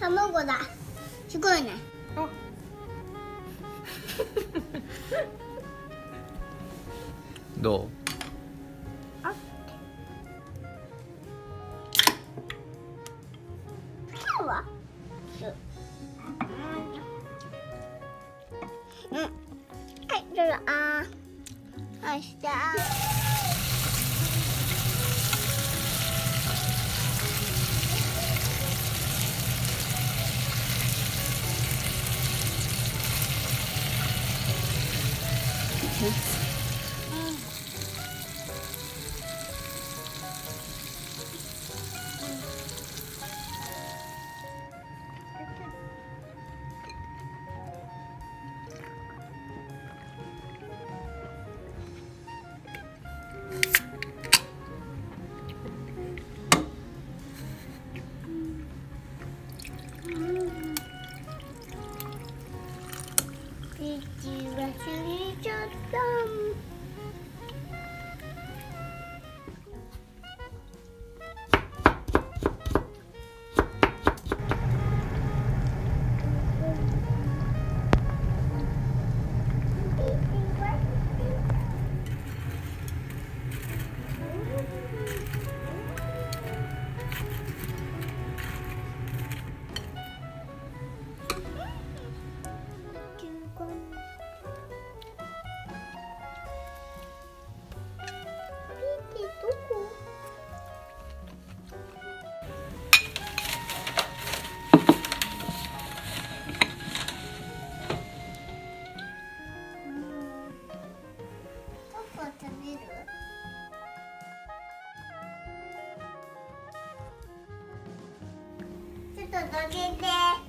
卵だ。すごいね。あ。どう？うん。はいどうぞ。あー。あした kids. ちょっとどけて。